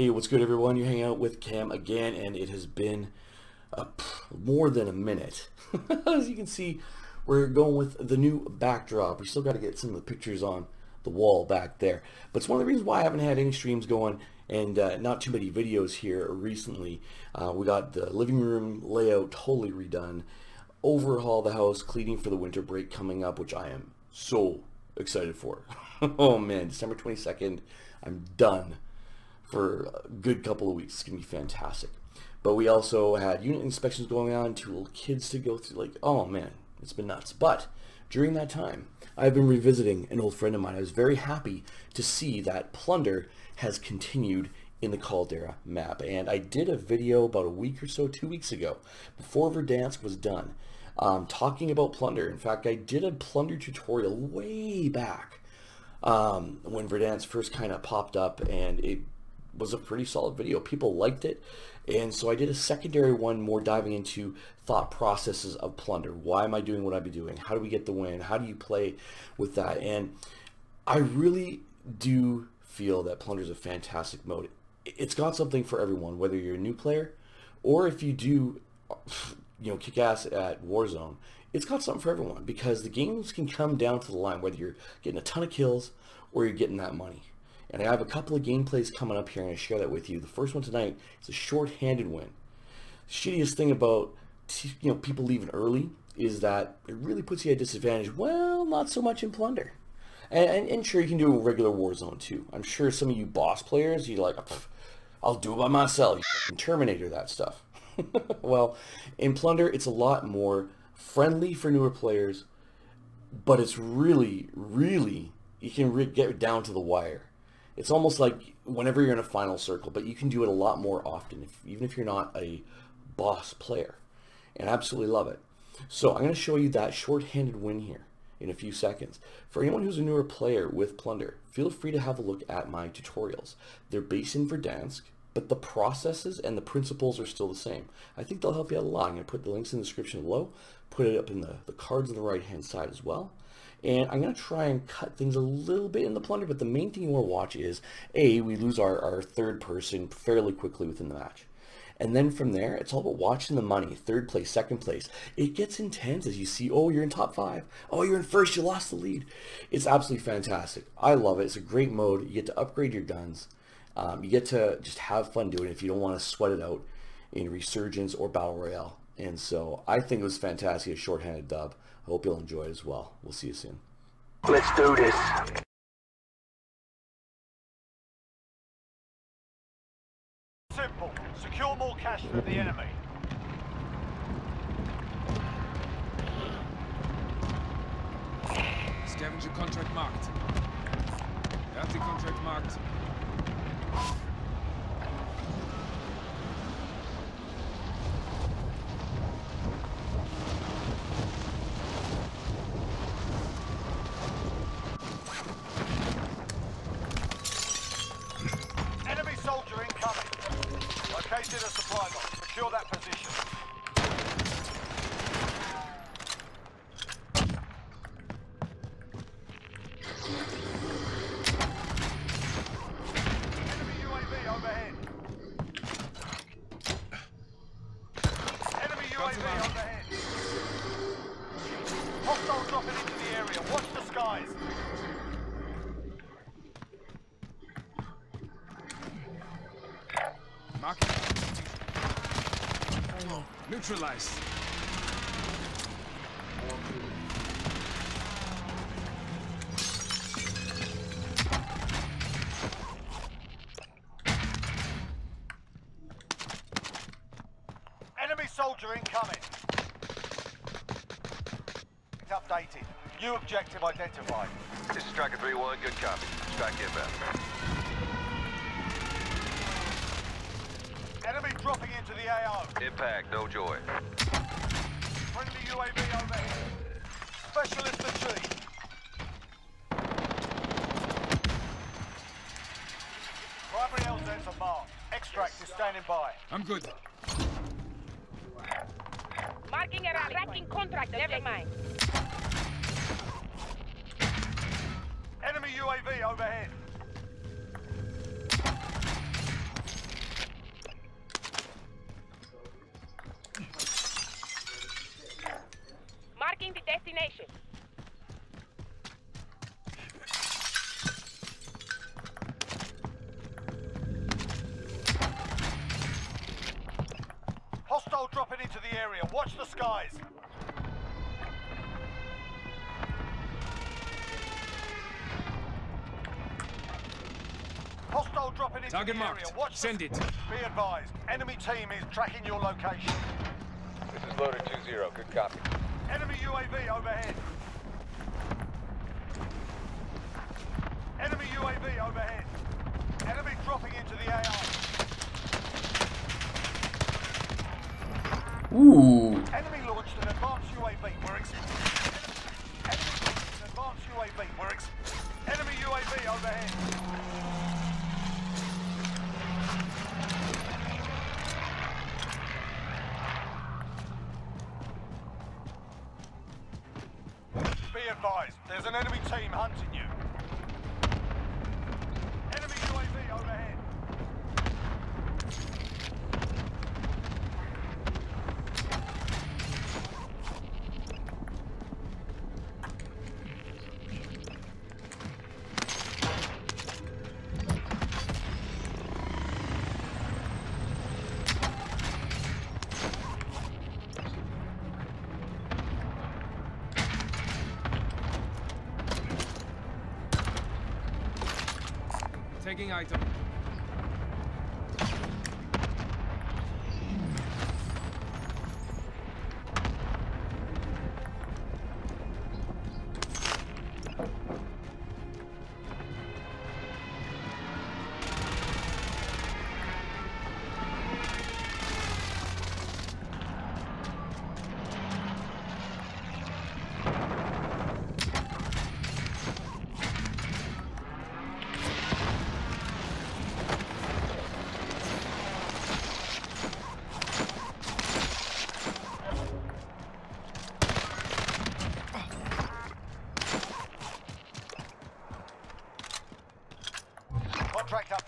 Hey, what's good everyone? You're hanging out with Cam again, and it has been uh, more than a minute. As you can see, we're going with the new backdrop. We still got to get some of the pictures on the wall back there. But it's one of the reasons why I haven't had any streams going and uh, not too many videos here recently. Uh, we got the living room layout totally redone, overhaul the house, cleaning for the winter break coming up, which I am so excited for. oh man, December 22nd, I'm done for a good couple of weeks. It's going to be fantastic. But we also had unit inspections going on, two little kids to go through. Like, oh man, it's been nuts. But during that time, I've been revisiting an old friend of mine. I was very happy to see that Plunder has continued in the Caldera map. And I did a video about a week or so, two weeks ago, before Verdansk was done, um, talking about Plunder. In fact, I did a Plunder tutorial way back um, when Verdansk first kind of popped up and it was a pretty solid video. People liked it. And so I did a secondary one more diving into thought processes of plunder. Why am I doing what I be doing? How do we get the win? How do you play with that? And I really do feel that plunder is a fantastic mode. It's got something for everyone, whether you're a new player or if you do, you know, kick ass at Warzone. It's got something for everyone because the games can come down to the line whether you're getting a ton of kills or you're getting that money. And I have a couple of gameplays coming up here and I share that with you. The first one tonight is a short-handed win. The shittiest thing about you know people leaving early is that it really puts you at a disadvantage. Well, not so much in Plunder. And, and, and sure, you can do a regular Warzone too. I'm sure some of you boss players, you're like, I'll do it by myself. You Terminator that stuff. well, in Plunder, it's a lot more friendly for newer players, but it's really, really, you can get down to the wire it's almost like whenever you're in a final circle, but you can do it a lot more often, if, even if you're not a boss player. And I absolutely love it. So I'm going to show you that short-handed win here in a few seconds. For anyone who's a newer player with Plunder, feel free to have a look at my tutorials. They're based in Verdansk, but the processes and the principles are still the same. I think they'll help you out a lot. I'm going to put the links in the description below, put it up in the, the cards on the right-hand side as well. And I'm going to try and cut things a little bit in the plunder, but the main thing you want to watch is, A, we lose our, our third person fairly quickly within the match. And then from there, it's all about watching the money. Third place, second place. It gets intense as you see, oh, you're in top five. Oh, you're in first. You lost the lead. It's absolutely fantastic. I love it. It's a great mode. You get to upgrade your guns. Um, you get to just have fun doing it if you don't want to sweat it out in Resurgence or Battle Royale. And so I think it was fantastic, a shorthanded dub. I hope you'll enjoy it as well. We'll see you soon. Let's do this. Simple. Secure more cash from the enemy. Scavenger contract marked. Bounty contract marked. Neutralized. Enemy soldier incoming. It's updated. New objective identified. This is Striker 3-1, good copy. Strike inbound. Enemy dropping into the AO. Impact, no joy. Friendly UAV overhead. Specialist achieved. Primary LZs are marked. Extract is standing by. I'm good. Marking a rally tracking contract. Never mind. Enemy UAV overhead. destination. Hostile dropping into the area. Watch the skies. Hostile dropping into Target the marked. area. Watch Send it. Be advised. Enemy team is tracking your location. This is loaded 2-0. Good copy. Enemy UAV overhead. Enemy UAV overhead. Enemy dropping into the AO. Ooh. Enemy launched an advanced UAV. We're ex- Enemy launched an advanced UAV. We're ex- Enemy UAV overhead. Be advised, there's an enemy team hunting you. Enemy UAV overhead. Taking item.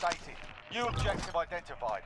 Updated. New objective identified.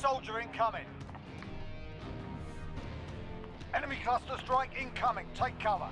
Soldier incoming. Enemy cluster strike incoming. Take cover.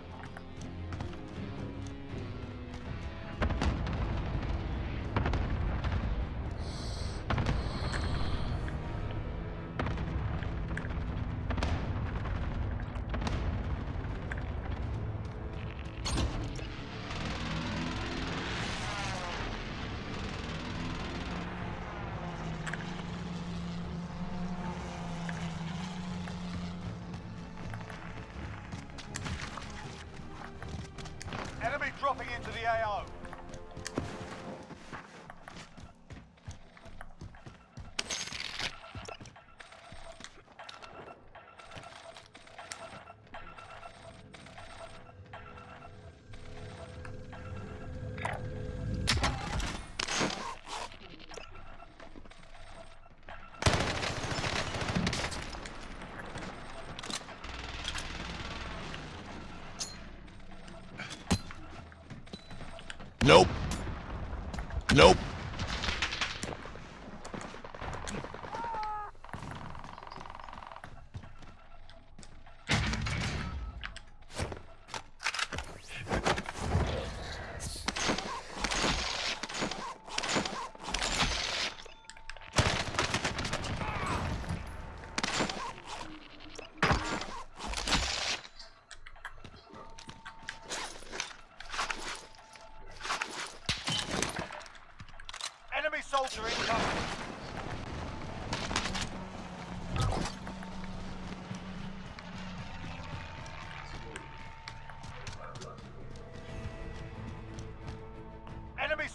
Nope.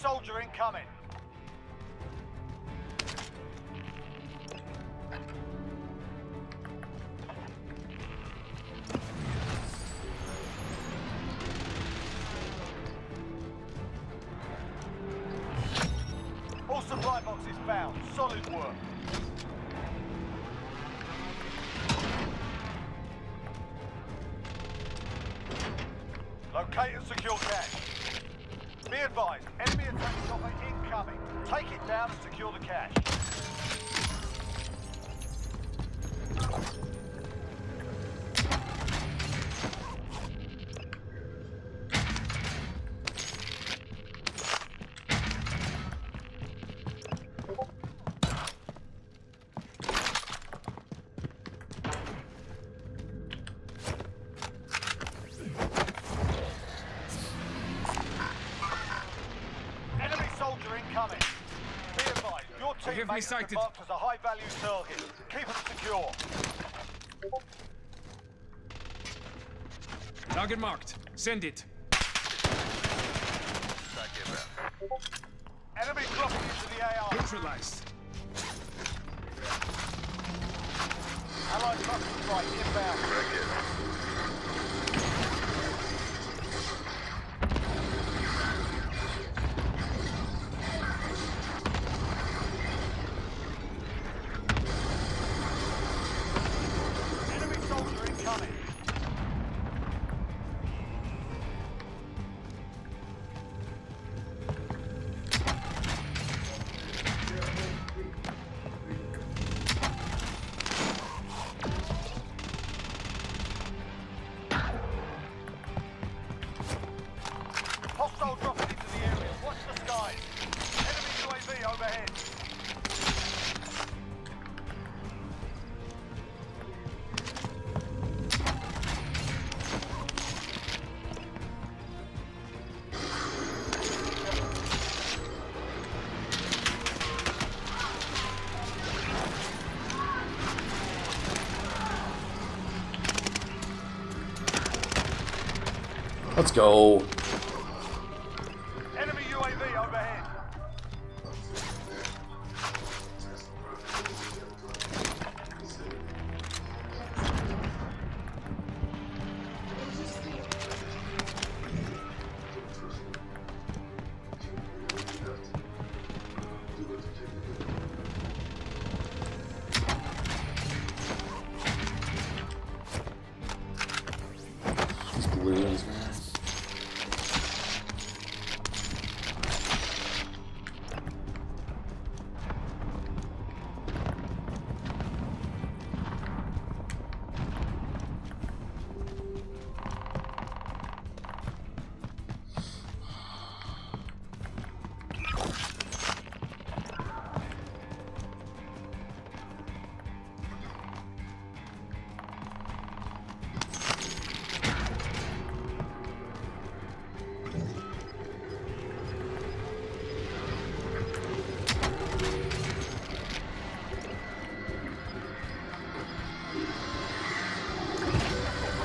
Soldier incoming. All supply boxes found. Solid work. Locate and secure cash. Be advised, enemy attack chopper incoming. Take it down and secure the cash. Your me teammate has been sighted. marked as a high-value target. Keep them secure. Target marked. Send it. Enemy dropping into the AO. Neutralized. Allied cluster strike inbound. Let's go.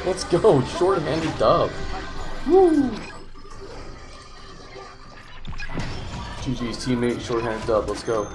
Let's go. Short-handed dub. Woo. GG's teammate, short-handed dub. Let's go.